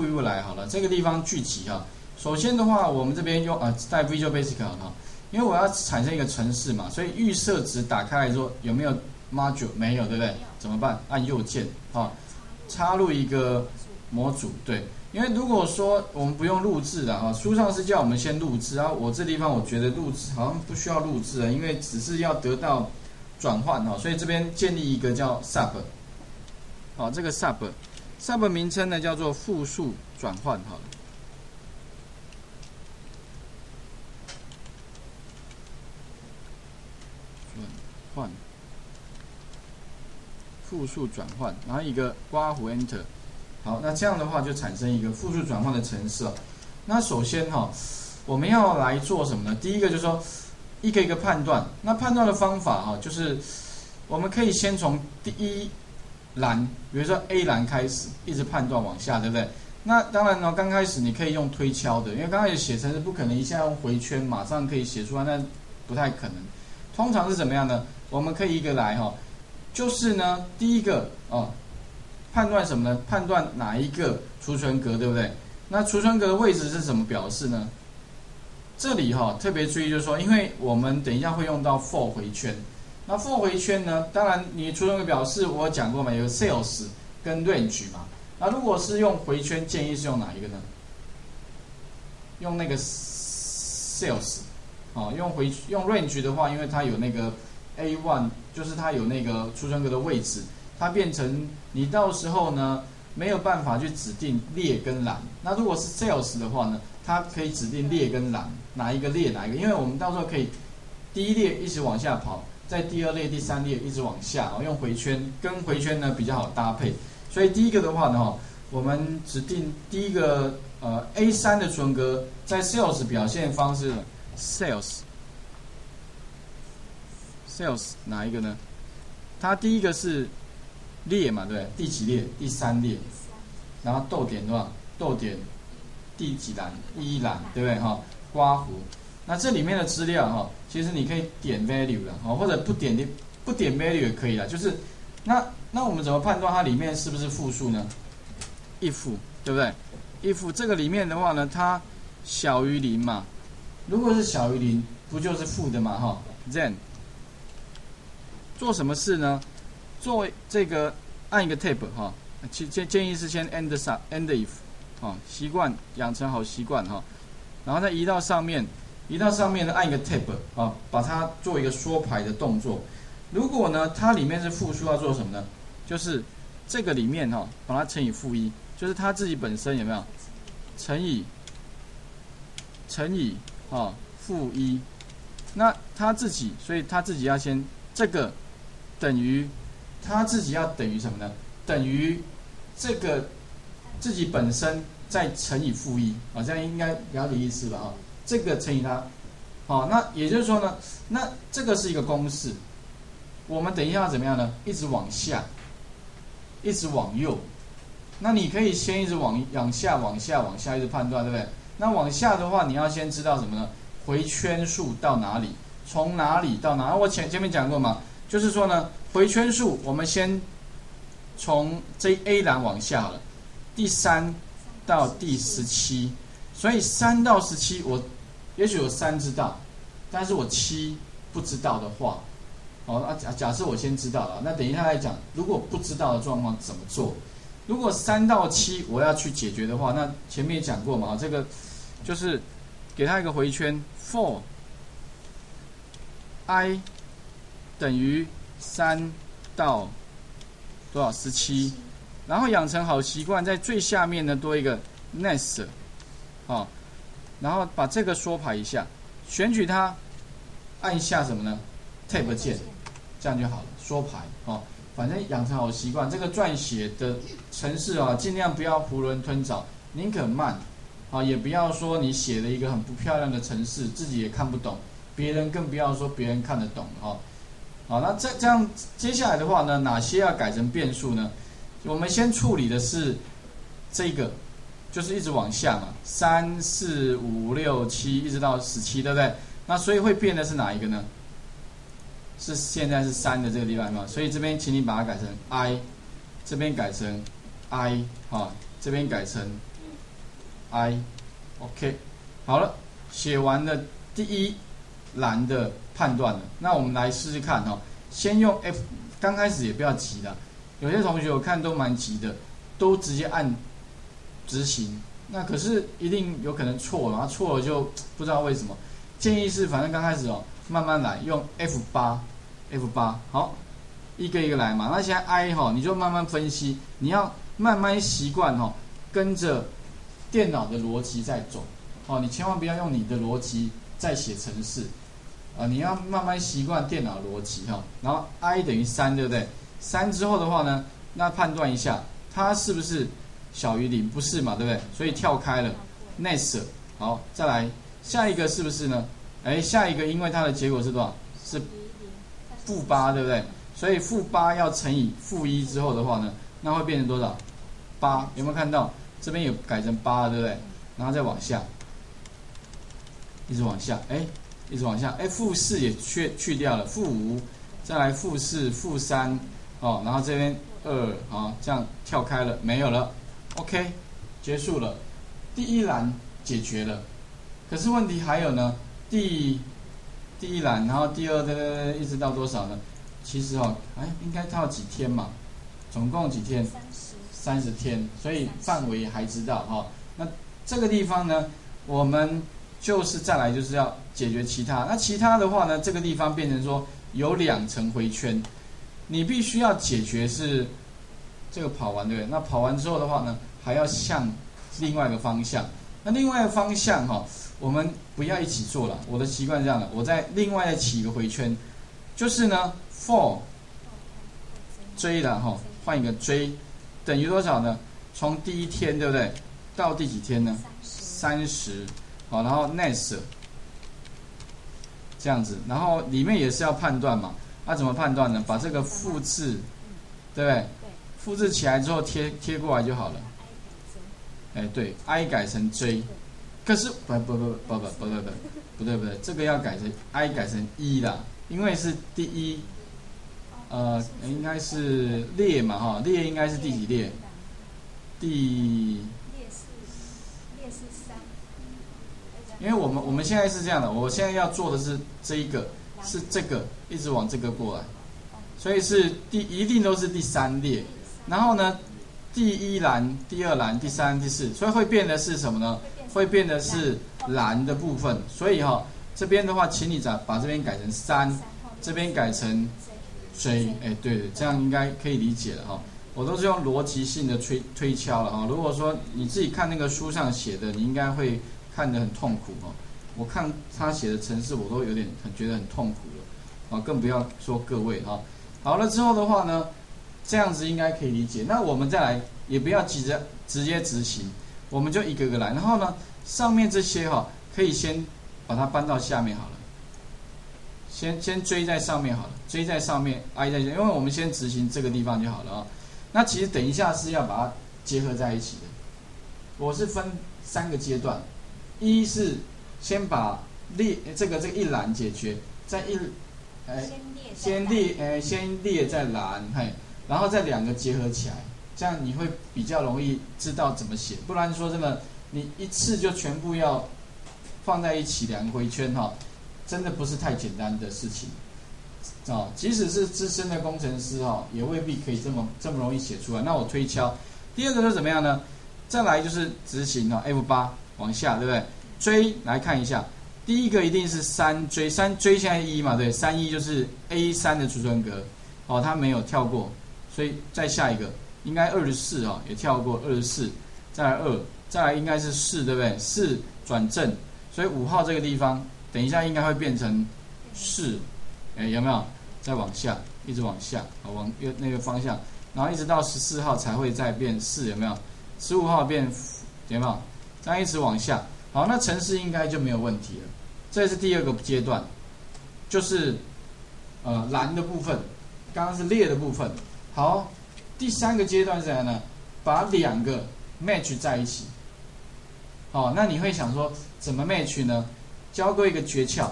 步一步来好了。这个地方聚集哈，首先的话，我们这边用啊带 Visual Basic 哈，因为我要产生一个程式嘛，所以预设值打开来说有没有 Module 没有对不对？怎么办？按右键啊，插入一个模组对。因为如果说我们不用录制的哈，书上是叫我们先录制，然后我这地方我觉得录制好像不需要录制啊，因为只是要得到转换哈，所以这边建立一个叫 sub，好，这个 sub Sub 名称呢叫做复数转换哈，转换，复数转换，然后一个刮弧 enter。好，那这样的话就产生一个复数转换的程式了。那首先哈，我们要来做什么呢？第一个就是说，一个一个判断。那判断的方法哈，就是我们可以先从第一栏，比如说 A 栏开始，一直判断往下，对不对？那当然呢，刚开始你可以用推敲的，因为刚开始写程式不可能一下用回圈马上可以写出来，那不太可能。通常是怎么样呢？我们可以一个来哈，就是呢，第一个哦。判断什么呢？判断哪一个储存格，对不对？那储存格的位置是怎么表示呢？这里哈特别注意，就是说，因为我们等一下会用到 for 回圈。那 for 回圈呢，当然你储存格表示我讲过嘛，有 sales 跟 range 嘛。那如果是用回圈，建议是用哪一个呢？用那个 sales，哦，用回用 range 的话，因为它有那个 a one，就是它有那个出生格的位置。它变成你到时候呢没有办法去指定列跟栏。那如果是 sales 的话呢，它可以指定列跟栏，哪一个列哪一个？因为我们到时候可以第一列一直往下跑，在第二列、第三列一直往下，用回圈跟回圈呢比较好搭配。所以第一个的话呢，我们指定第一个呃 A 三的存格在 sales 表现方式 sales sales 哪一个呢？它第一个是。列嘛，对第几列？第三列，然后逗点对吧？逗点第几栏？一栏，对不对？哈，刮弧。那这里面的资料哈，其实你可以点 value 的，哈，或者不点的不点 value 也可以啦。就是那那我们怎么判断它里面是不是负数呢？if 对不对？if 这个里面的话呢，它小于零嘛。如果是小于零，不就是负的嘛？哈，then 做什么事呢？做这个按一个 tab 哈，建建建议是先 end sub end if，啊，习惯养成好习惯哈，然后再移到上面，移到上面呢按一个 tab 啊，把它做一个缩排的动作。如果呢它里面是负数，要做什么呢？就是这个里面哈，把它乘以负一，就是它自己本身有没有乘以乘以啊负一，那它自己，所以它自己要先这个等于。它自己要等于什么呢？等于这个自己本身再乘以负一啊，像应该了解意思吧？啊，这个乘以它，好，那也就是说呢，那这个是一个公式。我们等一下怎么样呢？一直往下，一直往右。那你可以先一直往往下、往下、往下一直判断，对不对？那往下的话，你要先知道什么呢？回圈数到哪里？从哪里到哪？我前前面讲过嘛，就是说呢。回圈数，我们先从这 A 栏往下了，第三到第十七，所以三到十七，我也许有三知道，但是我七不知道的话，哦，那假假设我先知道了，那等一下来讲，如果不知道的状况怎么做？如果三到七我要去解决的话，那前面也讲过嘛，这个就是给他一个回圈，for i 等于。三到多少十七，然后养成好习惯，在最下面呢多一个 nest，啊，然后把这个缩排一下，选取它，按一下什么呢？tab 键，这样就好了。缩排啊，反正养成好习惯，这个撰写的程式啊，尽量不要囫囵吞枣，宁可慢，啊，也不要说你写了一个很不漂亮的程式，自己也看不懂，别人更不要说别人看得懂哈。好，那这这样接下来的话呢，哪些要改成变数呢？我们先处理的是这个，就是一直往下嘛，三四五六七一直到十七，对不对？那所以会变的是哪一个呢？是现在是三的这个地方嘛？所以这边请你把它改成 i，这边改成 i，哈，这边改成 i，OK，好了，写完了第一栏的判断了，那我们来试试看哈，先用 F，刚开始也不要急的，有些同学我看都蛮急的，都直接按执行，那可是一定有可能错，然后错了就 不知道为什么，建议是反正刚开始哦，慢慢来，用 F 八，F 八，好，一个一个来嘛，那现在 I 哈，你就慢慢分析，你要慢慢习惯哈。跟着电脑的逻辑在走，哦，你千万不要用你的逻辑在写程式，啊，你要慢慢习惯电脑逻辑哈。然后 i 等于三，对不对？三之后的话呢，那判断一下它是不是小于零？不是嘛，对不对？所以跳开了，next，好，再来下一个是不是呢？哎，下一个因为它的结果是多少？是负八，对不对？所以负八要乘以负一之后的话呢，那会变成多少？八，有没有看到？这边有改成八，对不对？然后再往下，一直往下，哎，一直往下，哎，负四也去去掉了，负五，再来负四、负三，哦，然后这边二，好，这样跳开了，没有了，OK，结束了，第一栏解决了，可是问题还有呢，第第一栏，然后第二的一直到多少呢？其实哦，哎，应该到几天嘛？总共几天？三十天，所以范围还知道哈。那这个地方呢，我们就是再来就是要解决其他。那其他的话呢，这个地方变成说有两层回圈，你必须要解决是这个跑完对不对？那跑完之后的话呢，还要向另外一个方向。那另外一个方向哈，我们不要一起做了。我的习惯是这样的，我在另外再起一个回圈，就是呢，for 追的哈，换一个追。等于多少呢？从第一天对不对？到第几天呢？三十。好，然后 next 这样子，然后里面也是要判断嘛。那怎么判断呢？把这个复制，对不对？复制起来之后贴贴过来就好了。哎，对，i 改成 j，可是不不不不不不不不不对不对，这个要改成 i 改成一啦，因为是第一。呃，应该是列嘛哈，列应该是第几列？第。因为我们我们现在是这样的，我现在要做的是这一个，是这个一直往这个过来，所以是第一定都是第三列。然后呢，第一栏、第二栏、第三、第四，所以会变的是什么呢？会变的是栏的部分。所以哈，这边的话，请你把把这边改成三，这边改成。追，哎，对对，这样应该可以理解了哈。我都是用逻辑性的推推敲了哈。如果说你自己看那个书上写的，你应该会看得很痛苦哦。我看他写的程式，我都有点很觉得很痛苦了，啊，更不要说各位哈。好了之后的话呢，这样子应该可以理解。那我们再来，也不要急着直接执行，我们就一个个来。然后呢，上面这些哈，可以先把它搬到下面好了。先先追在上面好了，追在上面挨在，因为我们先执行这个地方就好了啊。那其实等一下是要把它结合在一起的。我是分三个阶段，一是先把列这个这一栏解决，在一哎先列哎先列再栏嘿，然后再两个结合起来，这样你会比较容易知道怎么写。不然说真的，你一次就全部要放在一起两个回圈哈。真的不是太简单的事情，啊，即使是资深的工程师哈，也未必可以这么这么容易写出来。那我推敲，第二个是怎么样呢？再来就是执行啊，F 八往下，对不对？追来看一下，第一个一定是三追，三追现在一嘛，对，三一就是 A 三的储存格，哦，它没有跳过，所以再下一个应该二十四啊，也跳过二十四，再来二，再来应该是四，对不对？四转正，所以五号这个地方。等一下应该会变成四，哎，有没有？再往下，一直往下，往右那个方向，然后一直到十四号才会再变四，有没有？十五号变，有没有？这样一直往下，好，那城市应该就没有问题了。这是第二个阶段，就是呃蓝的部分，刚刚是列的部分。好，第三个阶段是什么呢？把两个 match 在一起。好，那你会想说怎么 match 呢？教各位一个诀窍，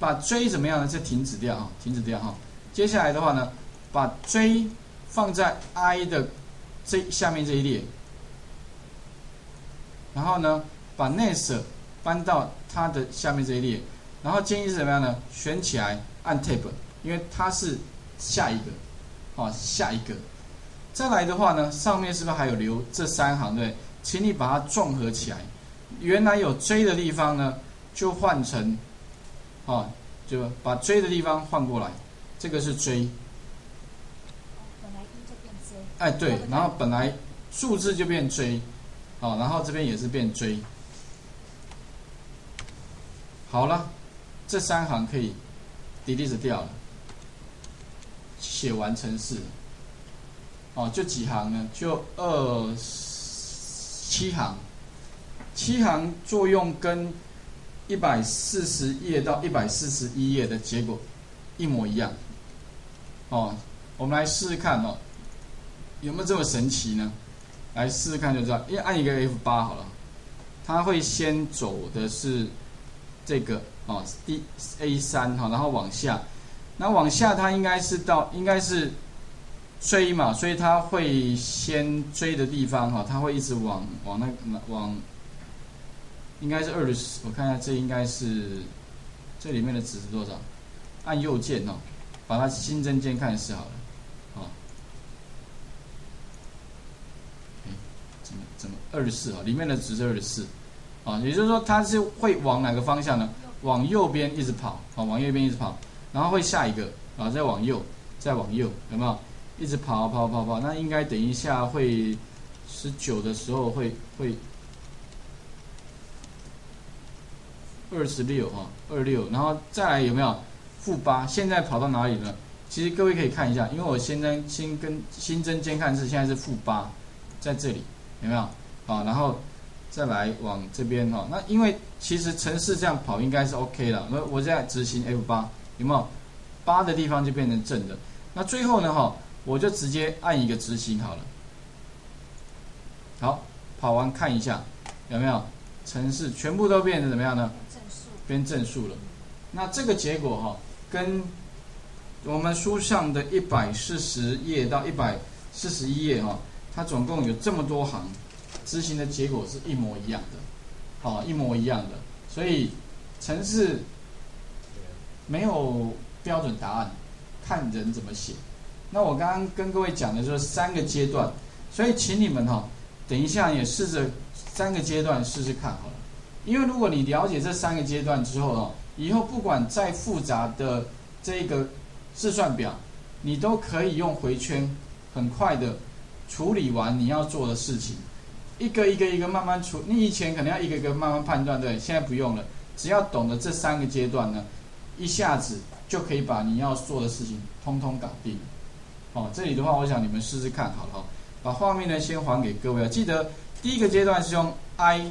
把追怎么样呢？就停止掉啊，停止掉哈。接下来的话呢，把追放在 i 的这下面这一列，然后呢，把 next 搬到它的下面这一列，然后建议是怎么样呢？选起来按 tab，因为它是下一个，好，下一个。再来的话呢，上面是不是还有留这三行？对，请你把它综合起来。原来有追的地方呢，就换成，啊，就把追的地方换过来。这个是追。本来一就变追。哎，对，然后本来数字就变追，好，然后这边也是变追。好了，这三行可以 delete 掉了，写完成式。哦，就几行呢？就二七行，七行作用跟一百四十页到一百四十一页的结果一模一样。哦，我们来试试看哦，有没有这么神奇呢？来试试看就知道。因为按一个 F 八好了，它会先走的是这个哦，D A 三哈，然后往下，那往下它应该是到应该是。追嘛，所以它会先追的地方哈，它会一直往往那往，应该是二十，我看一下，这应该是这里面的值是多少？按右键哦，把它新增键看一下好了，好，怎么怎么二十四啊？里面的值是二十四，啊，也就是说它是会往哪个方向呢？往右边一直跑，啊，往右边一直跑，然后会下一个，啊，再往右，再往右，有没有？一直跑跑跑跑，那应该等一下会十九的时候会会二十六哈二六，然后再来有没有负八？现在跑到哪里了？其实各位可以看一下，因为我现在新跟新增监看是现在是负八，在这里有没有？好，然后再来往这边哈。那因为其实城市这样跑应该是 OK 了。那我现在执行 F 八，有没有？八的地方就变成正的。那最后呢哈？我就直接按一个执行好了。好，跑完看一下有没有城市全部都变成怎么样呢？正数。变正数了。那这个结果哈，跟我们书上的一百四十页到一百四十一页哈，它总共有这么多行，执行的结果是一模一样的，好，一模一样的。所以城市没有标准答案，看人怎么写。那我刚刚跟各位讲的就是三个阶段，所以请你们哈，等一下也试着三个阶段试试看好了。因为如果你了解这三个阶段之后哦，以后不管再复杂的这个试算表，你都可以用回圈很快的处理完你要做的事情，一个一个一个慢慢处。你以前可能要一个一个慢慢判断，对，现在不用了，只要懂得这三个阶段呢，一下子就可以把你要做的事情通通搞定。哦，这里的话，我想你们试试看好了哈。把画面呢先还给各位啊，记得第一个阶段是用 i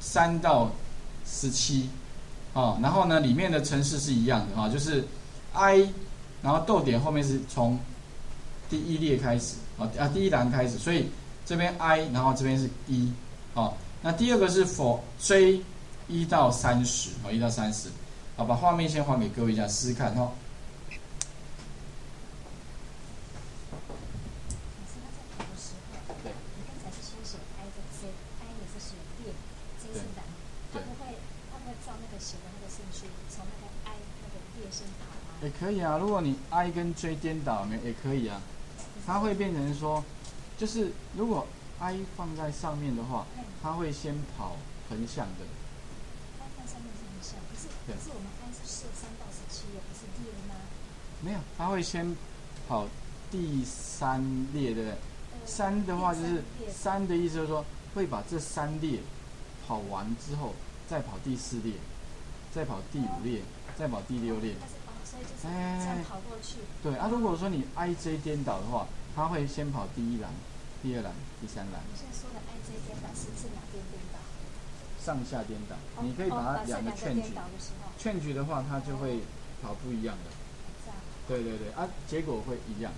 三到十七，哦，然后呢里面的程式是一样的哈，就是 i，然后逗点后面是从第一列开始，啊啊第一栏开始，所以这边 i，然后这边是一，好，那第二个是 for 追一到三十，好一到三十，好，把画面先还给各位一下试试看哈。也可以啊，如果你 i 跟 j 颠倒，没也可以啊，它会变成说，就是如果 i 放在上面的话，它会先跑横向的。是我们 i 是设三到十七的，不是第二吗？没有，他会先跑第三列，对不对？三的话就是三的意思，就是说会把这三列跑完之后，再跑第四列，再跑第五列，再跑第六列。哎，跑过去。对啊，如果说你 I J 颠倒的话，他会先跑第一栏、第二栏、第三栏。现在说的 I J 颠倒是是哪边颠倒？上下颠倒，你可以把它两个劝举。劝举的话，它就会跑不一样的。对对对，啊，结果会一样。